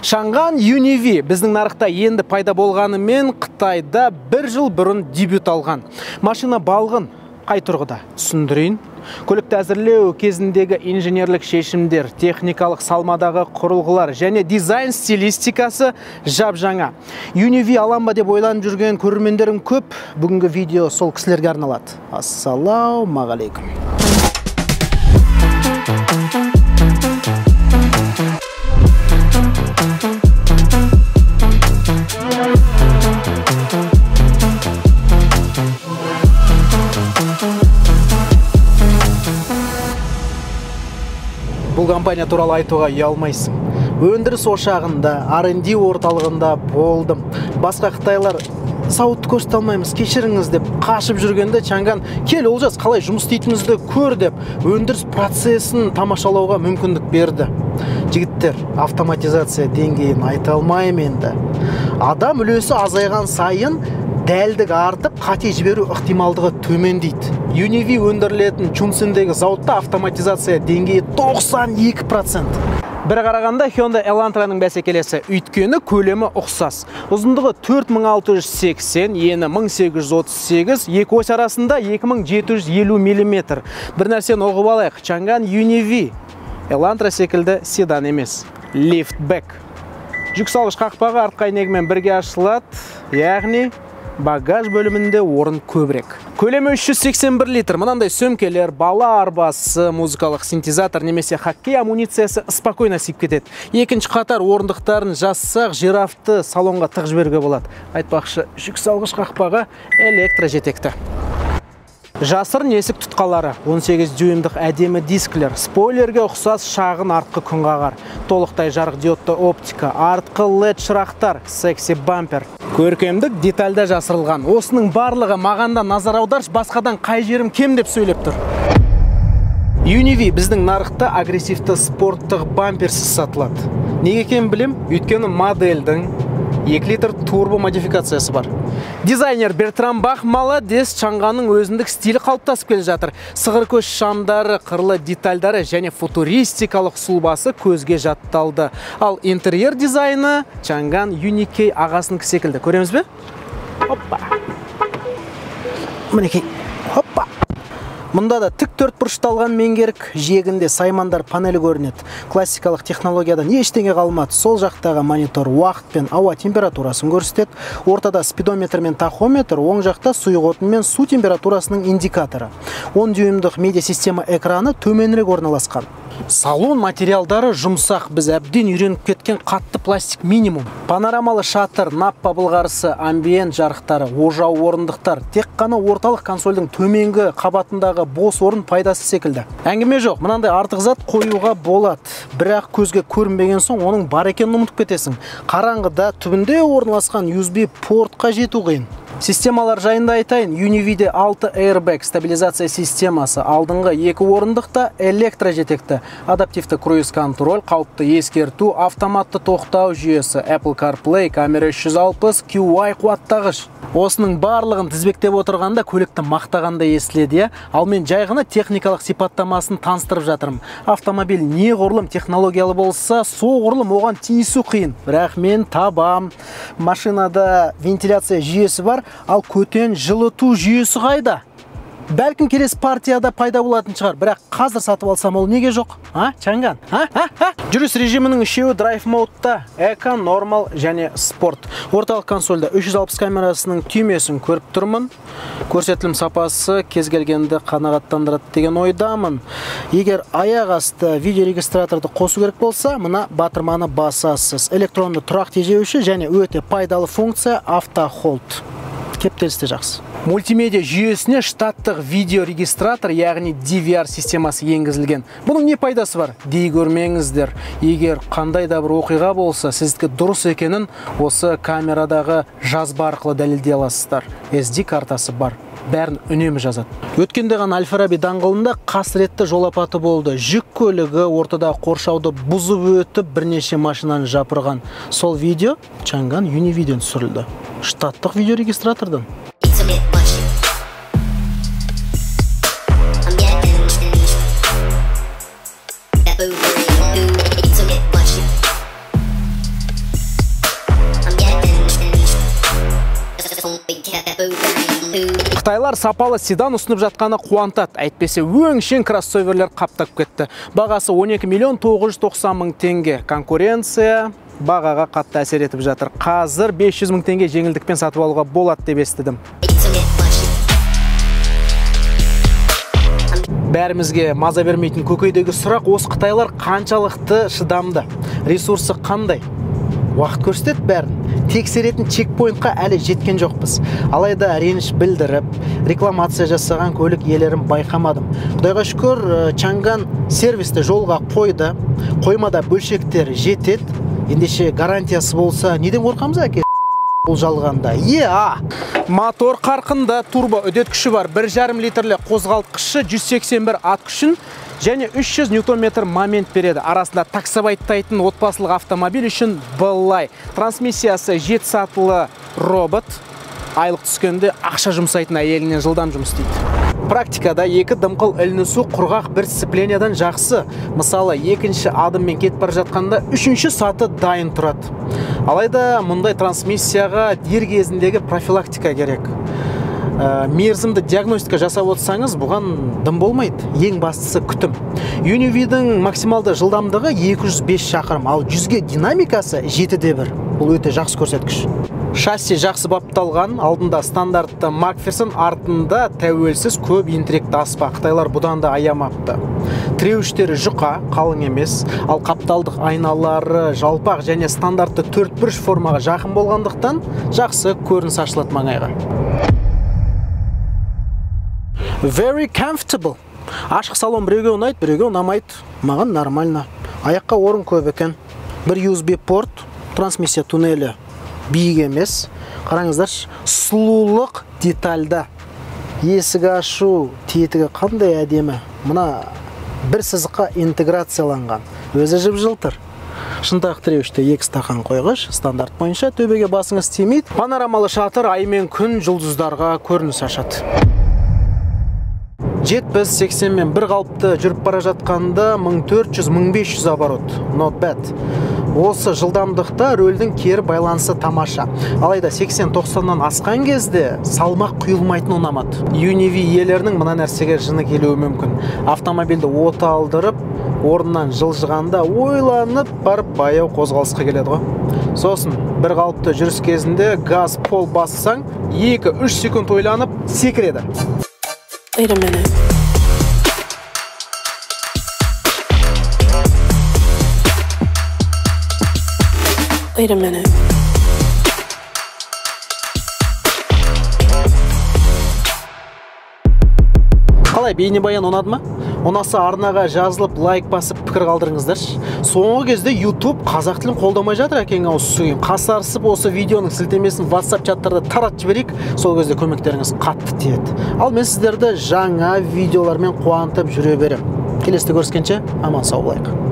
шаңған юниви біздің нарықта енді пайда болғанымен қытайда бір жыл бұрын дебют алған. Машина балғын қай тұрғыда? Түсіндірейін. Көлікті әзірлеу кезіндегі инженерлік шешімдер техникалық салмадағы құрылғылар және дизайн стилистикасы жап жаңа юниви алам ба деп ойланып жүрген көрермендерім көп. Бүгінгі видео сол кісілерге арналады. Ассалаумағалейкум. Компания туралы айтуға ұялмайсың. Өндіріс ошағында R&D орталығында болдым. Басқа қытайлар зауытты көрсете алмаймыз кешіріңіз деп қашып жүргенде чанган кел олжас қалай жұмыс істейтінімізді көр деп өндіріс процесін тамашалауға мүмкіндік берді. Жігіттер автоматизация деңгейін айта алмаймын енді. Адам үлесі азайған сайын дәлдік артып қате жіберу ықтималдығы төмендейді юниви өндірілетін чунсендегі зауытта автоматизация деңгейі 92 процент. Бір қарағанда Hyundai Elantраның бәсекелесі өйткені көлемі ұқсас. Ұзындығы 4680 ені 1838 екі ось арасында 2750 мм бір нәрсені ұғып алайық. Чанган юниви Elantra секілді седан емес. Лифтбэк. Жүк салғыш қақпағы артқы әйнегімен бірге ашылады. Яғни багаж бөлімінде орын көбірек. Көлемі 381 литр. Мынандай сөмкелер бала арбасы музыкалық синтезатор немесе хоккей амунициясы спокойно сиіп кетеді. Екінші қатар орындықтарын жазсақ жирафты салонға тығып жіберуге болады. Айтпақшы жүк салғыш қақпағы электрожетекті жасырын есік тұтқалары 18 дюймдық әдемі дисклер спойлерге ұқсас шағын артқы күнғағар толықтай жарық диодты оптика артқы led шырақтар секси бампер. Көркемдік детальда жасырылған. Осының барлығы мағанда назар аударшы басқадан қай жерім кем деп сөйлеп тұр. Юниви біздің нарықта агрессивті спорттық бамперсіз сатылады. Неге екенін білем? Өйткені модельдің 2 литр турбо модификациясы бар. Дизайнер бертрам бах молодец чаңғаның өзіндік стилі қалыптасып келе жатыр. Сығыр көз шамдары қырлы детальдары және футуристикалық сұлбасы көзге жатталды. Ал интерьер дизайны чанган юникей ағасының секілді. Көреміз бе? Оппа мінекей. Мұнда да тік төрт бұрышталған меңгерік жиегінде саймандар панелі көрінеді. Классикалық технологиядан ештеңе қалмады. Сол жақтағы монитор уақыт пен ауа температурасын көрсетеді. Ортада спидометр мен тахометр оң жақта сұйық отын мен су температурасының индикаторы. 10 дюймдық медиа система экраны төменірек орналасқан. Салон материалдары жұмсақ. Біз әбден үйреніп кеткен қатты пластик минимум. Панорамалы шатыр наппа былғарысы амбиент жарықтары ожау орындықтар. Тек қана орталық консольдің төменгі қабатындағы бос орын пайдасы секілді. Әңгіме жоқ мынандай артық зат қоюға болады. Бірақ көзге көрінбеген соң оның бар екенін ұмытып кетесің. Қараңғыда түбінде орналасқан USB портқа жету қиын. Системалар жайында айтайын. Юнивиде 6 airbag стабилизация системасы. Алдыңғы екі орындықта электрожетекті адаптивті круиз контроль қауіпті ескерту автоматты тоқтау жүйесі. Apple carplay камера 360 qi қуаттағыш. Осының барлығын тізбектеп отырғанда көлікті мақтағандай естіледі иә? Ал мен жай ғана техникалық сипаттамасын таныстырып жатырмын. Автомобиль неғұрлым технологиялы болса соғұрлым оған тиісу қиын. Бірақ мен табам. Машинада вентиляция жүйесі бар ал көтен жылыту жүйесі қайда? Бәлкім келесі партияда пайда болатын шығар. Бірақ қазір сатып алсам ол неге жоқ? А чанган? А, а, а? жүріс режимінің үшеуі драйв модта эко нормал және спорт. Орталық консольда 360 камерасының түймесін көріп тұрмын. Көрсетілім сапасы кез келгенді қанағаттандырады деген ойдамын. Егер аяқ асты видеорегистраторды қосу керек болса мына батырманы басасыз. Электронды тұрақ тежеуші және өте пайдалы функция автохолд. Кептелісте жақсы. Мультимедиа жүйесіне штаттық видеорегистратор яғни DVR системасы енгізілген. Бұның не пайдасы бар? Дей көрмеңіздер. Егер қандай да бір оқиға болса сіздікі дұрыс екенін осы камерадағы жазба арқылы дәлелдей аласыздар. SD картасы бар. Бәрін үнемі жазады. Өткенде ғана әл фараби даңғылында қасіретті жол апаты болды. Жүк көлігі ортадағы қоршауды бұзып өтіп бірнеше машинаны жапырған. Сол видео чанган юнивиден түсірілді штаттық видеорегистратордан. Қытайлар сапалы седан ұсынып жатқаны қуантады. Әйтпесе өңшең кроссоверлер қаптап кетті. Бағасы 12 миллион 990 мың теңге. Конкуренция бағаға қатты әсер етіп жатыр. Қазір 500 мың теңге жеңілдікпен сатып алуға болады деп естідім. Бәрімізге маза бермейтін көкейдегі сұрақ осы қытайлар қаншалықты шыдамды? Ресурсы қандай? Уақыт көрсетеді бәрін. Тексеретін чекпоинтқа әлі жеткен жоқпыз. Алайда реніш білдіріп рекламация жасаған көлік иелерін байқамадым. Құдайға шүкір э, чанган сервисті жолға қойды. Қоймада бөлшектер жетеді. Ендеше гарантиясы болса неден қорқамыз әке? Бұл жалғанда иә мотор қарқынды турбо үдеткіші бар. 1,5 литрлі қозғалтқышы 181 ат күшін және 300 ньютон метр момент береді. Арасында таксобайттайтын отбасылық автомобиль үшін былай. Трансмиссиясы жеті сатылы робот. Айлық түскенде ақша жұмсайтын әйелінен жылдам жұмыс істейді. Практикада екі дымқыл ілінісу құрғақ бір сцеплениядан жақсы. Мысалы екінші адыммен кетіп бара жатқанда үшінші саты дайын тұрады. Алайда мұндай трансмиссияға дер кезіндегі профилактика керек. Ә, мерзімді диагностика жасап отырсаңыз бұған дым болмайды. Ең бастысы күтім. Юнивидің максималды жылдамдығы 205 шақырым ал 100-ге динамикасы 7-де 1 бұл өте жақсы көрсеткіш. Шасси жақсы бапталған. Алдында стандартты макферсон артында тәуелсіз көп интеллектті аспа қытайлар бұдан да аямапты. Тіреуіштері жұқа қалың емес. Ал қапталдық айналары жалпақ және стандартты төртбұрыш формаға жақын болғандықтан жақсы көрініс ашылады маңайға. Very comfortable. Ашық салон біреуге ұнайды біреуге ұнамайды. Маған нормально. Аяққа орын көп екен. Бір USB порт трансмиссия туннелі. Биік емес. Қараңыздаршы сұлулық детальда. Есік ашу тетігі қандай әдемі. Мына бір сызыққа интеграцияланған. Өзі жып жылтыр. Шынтақ тіреуіште екі стақан қойғыш. Стандарт бойынша төбеге басыңыз тимейді. Панорамалы шатыр ай мен күн жұлдыздарға көрініс ашады. Жетпіс сексенмен бір қалыпты жүріп бара жатқанда 1400-1500 оборот. Not bad. Осы жылдамдықта рөлдің кері байланысы тамаша. Алайда 80-90-нан асқан кезде салмақ құйылмайтын ұнамады. Юниви иелерінің мына нәрсеге жыны келуі мүмкін. Автомобильді от алдырып орнынан жылжығанда ойланып барып баяу қозғалысқа келеді ғой. Сосын бір қалыпты жүріс кезінде газ пол бассаң 2-3 секунд ойланып секіреді. Wait a minute. Қалай бейнебаян ұнады ма? Ұнаса арнаға жазылып лайк басып пікір қалдырыңыздаршы. Соңғы кезде YouTube қазақ тілін қолдамай жатыр әкең ауыз сүйген. Қасарысып осы видеоның сілтемесін WhatsApp чаттарда таратып жіберейік. Сол кезде көмектеріңіз қатты тиеді. Ал мен сіздерді жаңа видеолармен қуантып жүре беремін. Келесіде көріскенше аман сау болайық.